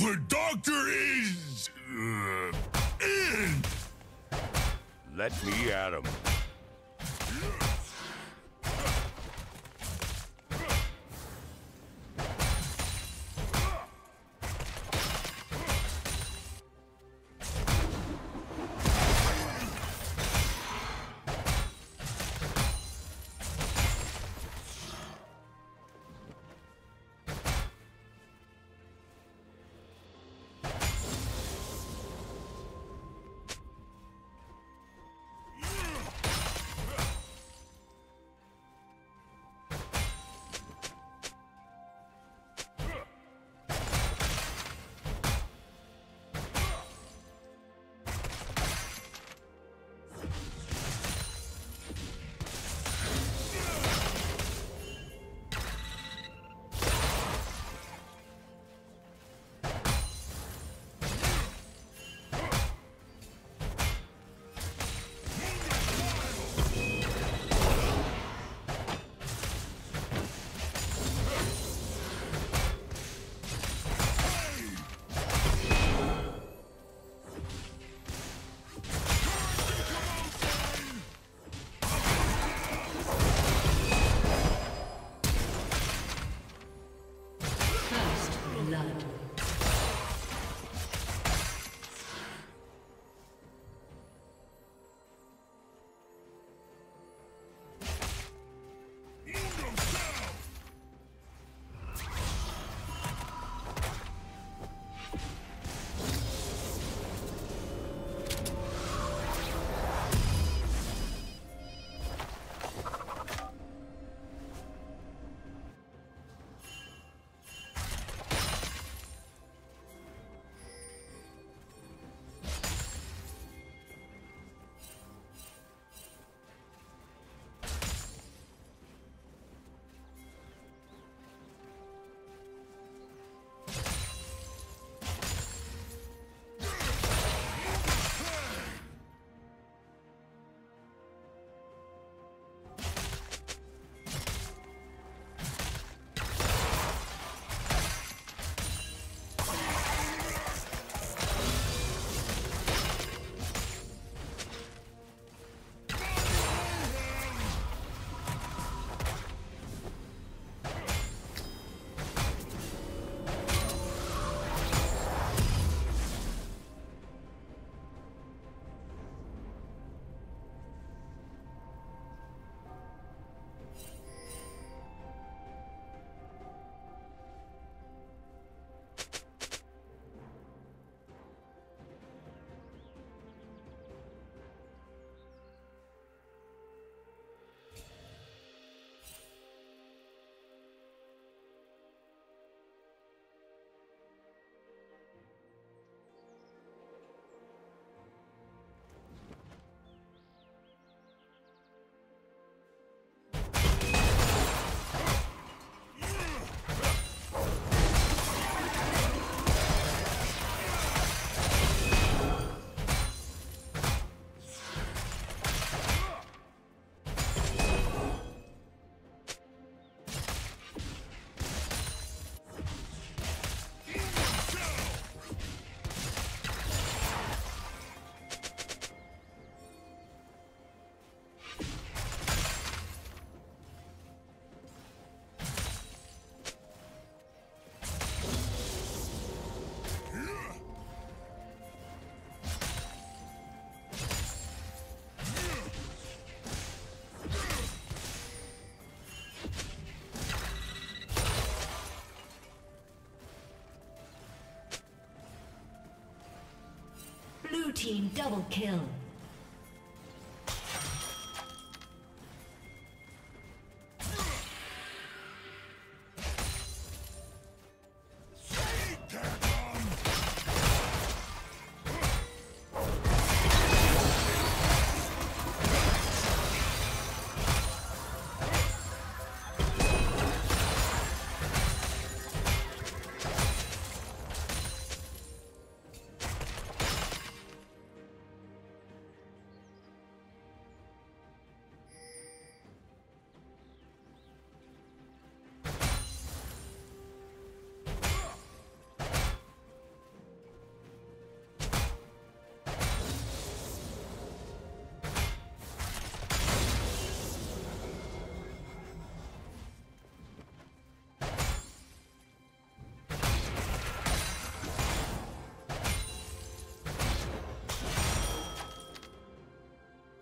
The doctor is... Uh, in! Let me at him. Team double kill.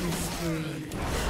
Killing spree.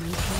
Blue team's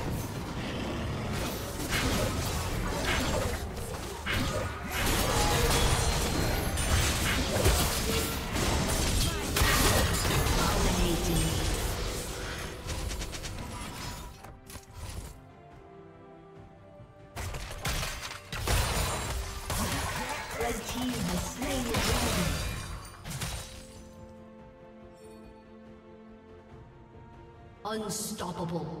Unstoppable.